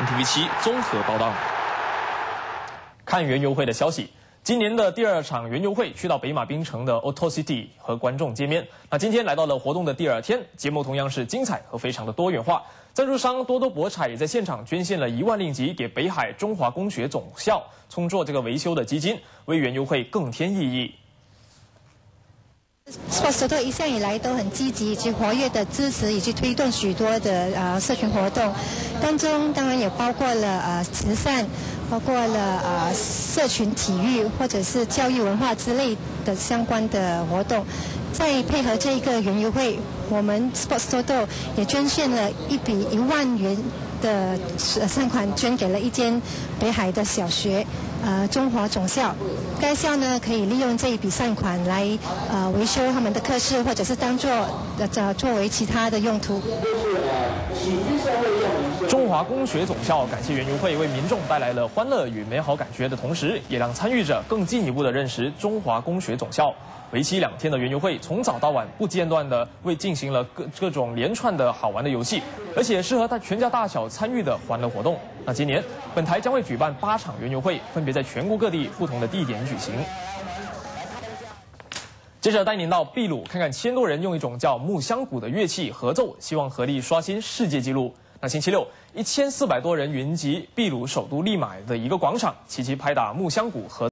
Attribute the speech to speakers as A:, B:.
A: NTV 七综合报道。看园游会的消息，今年的第二场园游会去到北马冰城的 Auto City 和观众见面。那今天来到了活动的第二天，节目同样是精彩和非常的多元化。赞助商多多博彩也在现场捐献了一万令吉给北海中华工学总校，充作这个维修的基金，为园游会更添意义。
B: Sports Toto 一向以来都很积极以及活跃的支持以及推动许多的呃社群活动，当中当然也包括了呃慈善，包括了呃社群体育或者是教育文化之类的相关的活动。再配合这一个园游会，我们 Sports Toto 也捐献了一笔一万元的善款，捐给了一间北海的小学。呃，中华总校，该校呢可以利用这一笔善款来呃维修他们的课室，或者是当做呃作为其他的用途。
A: 华工学总校感谢园游会为民众带来了欢乐与美好感觉的同时，也让参与者更进一步的认识中华工学总校。为期两天的园游会，从早到晚不间断的为进行了各各种连串的好玩的游戏，而且适合大全家大小参与的欢乐活动。那今年本台将会举办八场园游会，分别在全国各地不同的地点举行。接着带您到秘鲁看看，千多人用一种叫木香鼓的乐器合奏，希望合力刷新世界纪录。那星期六，一千四百多人云集秘鲁首都利马的一个广场，齐齐拍打木香鼓和。